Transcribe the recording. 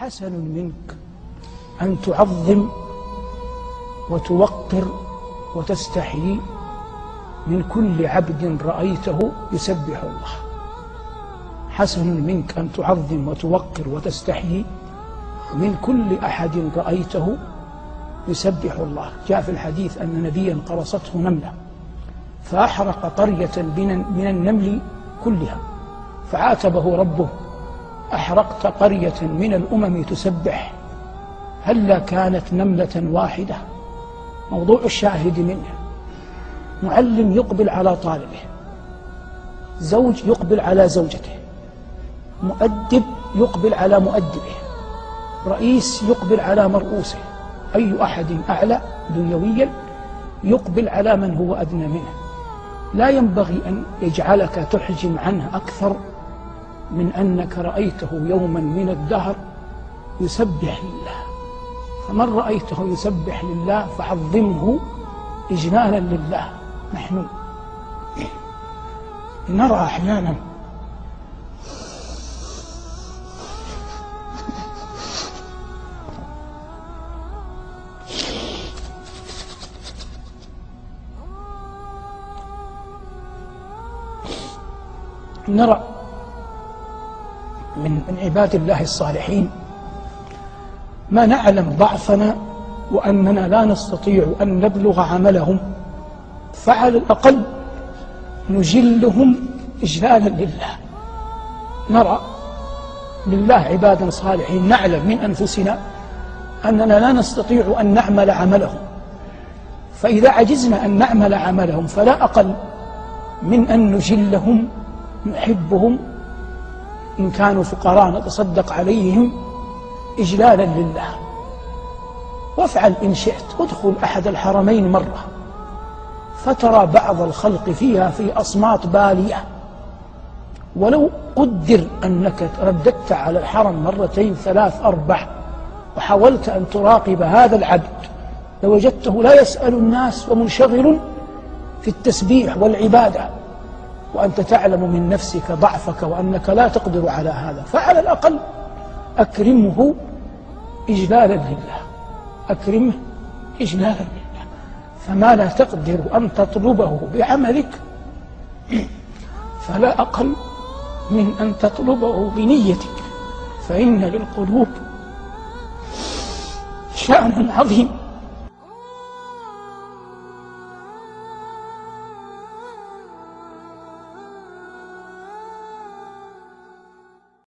حسن منك أن تعظم وتوقر وتستحيي من كل عبد رأيته يسبح الله. حسن منك أن تعظم وتوقر وتستحيي من كل أحد رأيته يسبح الله. جاء في الحديث أن نبيا قرصته نملة فأحرق قرية من النمل كلها فعاتبه ربه أحرقت قرية من الأمم تسبح. هلا كانت نملة واحدة؟ موضوع الشاهد منه معلم يقبل على طالبه. زوج يقبل على زوجته. مؤدب يقبل على مؤدبه. رئيس يقبل على مرؤوسه. أي أحد أعلى دنيويا يقبل على من هو أدنى منه. لا ينبغي أن يجعلك تحجم عنه أكثر من أنك رأيته يوما من الدهر يسبح لله. فمن رأيته يسبح لله فعظمه إجلالا لله. نحن نرى أحيانا نرى من من عباد الله الصالحين. ما نعلم ضعفنا وأننا لا نستطيع أن نبلغ عملهم. فعلى الأقل نجلهم إجلالا لله. نرى لله عبادا صالحين. نعلم من أنفسنا أننا لا نستطيع أن نعمل عملهم. فإذا عجزنا أن نعمل عملهم فلا أقل من أن نجلهم نحبهم إن كانوا فقراء نتصدق عليهم إجلالا لله. وافعل إن شئت ادخل أحد الحرمين مرة. فترى بعض الخلق فيها في أصمات بالية. ولو قدر أنك رددت على الحرم مرتين ثلاث أربع وحاولت أن تراقب هذا العبد لوجدته لا يسأل الناس ومنشغل في التسبيح والعبادة. وأنت تعلم من نفسك ضعفك وأنك لا تقدر على هذا فعلى الأقل أكرمه إجلالا لله. أكرمه إجلالا لله. فما لا تقدر أن تطلبه بعملك فلا أقل من أن تطلبه بنيتك. فإن للقلوب شأنا عظيم.